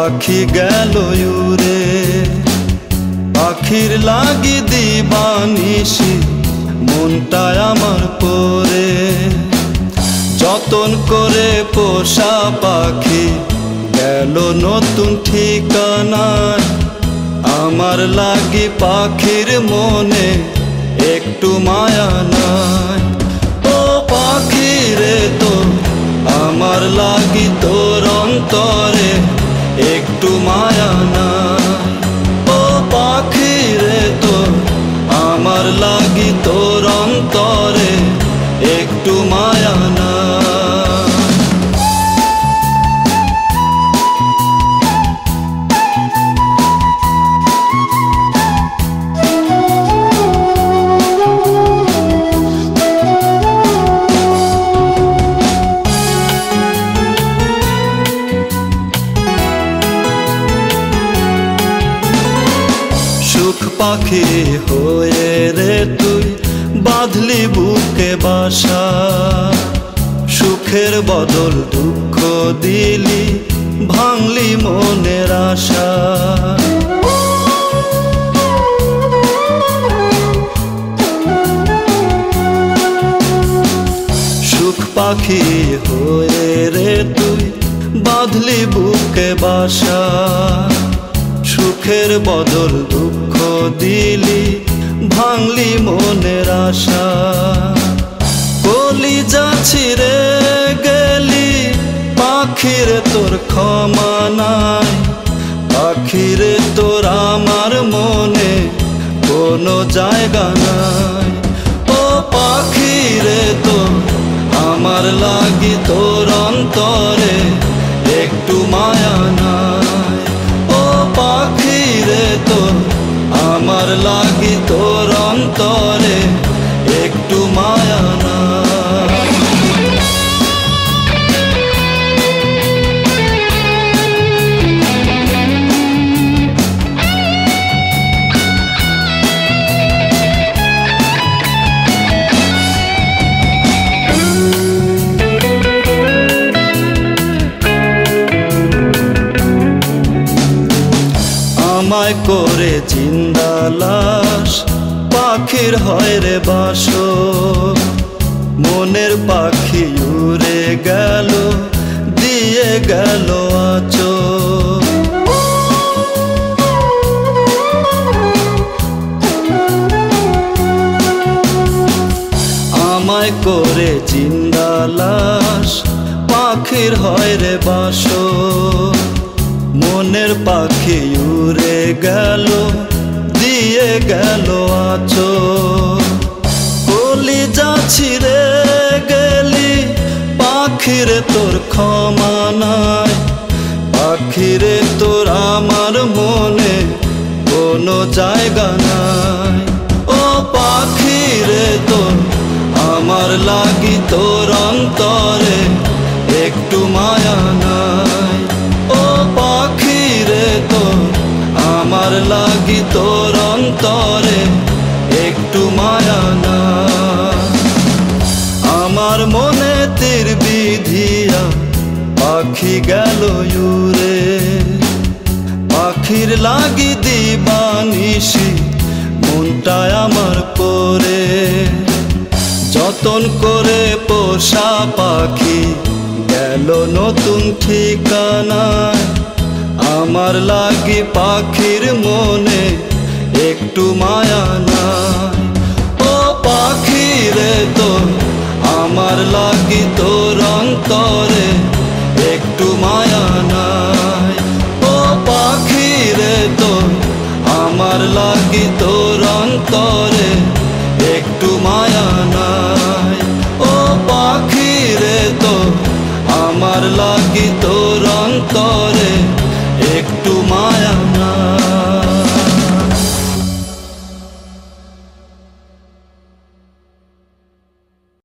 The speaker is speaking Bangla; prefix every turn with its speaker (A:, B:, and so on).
A: পাখি গেল উড়ে। পাখির লাগি দিবানিসি মনটায় আমার পরে। যতন করে পোষা পাখি, গেল নতুন ঠিকানায়। আমার লাগি পাখির মনে একটু মায়া নাই। লাগি তোর অন্তরে একটু মায়া পাখি হয়ে রে তুই, বাঁধলি বুকে বাসা। সুখের বদল দুঃখ দিলি, ভাঙলি মনের আশা। সুখ পাখি হয়ে রে তুই, বাঁধলি বুকে বাসা। সুখের বদল দুঃখ দিলি, ভাঙলি মনের আশা। কলি যাচ্ছি রে গেলি, পাখির তোর ক্ষমা নাই। পাখিরে তোর আমার মনে কোনো জায়গা নাই। ও পাখিরে তোর, আমার লাগি তোর অন্তরে আমার লাগে তোর অন্তরে। আমায় করে জিন্দা লাশ পাখির হয় রে বাস মনের পাখি উড়ে গেল, দিয়ে গেল আচো আমায় করে জিন্দা লাশ পাখির হয় রে বাস মনের পাখি উড়ে গেল, দিয়ে গেল আছো কলি যাচ্ছি রে গেলি, পাখিরে তোর ক্ষমা নাই। পাখিরে তোর আমার মনে কোনো জায়গা নাই। ও পাখিরে তোর, আমার লাগি তোর অন্তরে একটু মায়া নাই। ও পাখি তোর আমার লাগি তোর অন্তরে একটু মায়া নাই আমার মনে তীর বিধিয়া পাখি গেল উড়ে। পাখির লাগি দিবানিসি মনটায় আমার পরে যতন করে পোষা পাখি গেল নতুন ঠিকানায়। আমার লাগি পাখির মনে একটু মায়া নাই। ও পাখি রে তো আমার লাগি তোর অন্তরে একটু মায়া নাই। ও পাখি রে তো আমার লাগি তোর অন্তরে একটু মায়া নাই। ও পাখি রে তো আমার লাগি তোর অন্তরে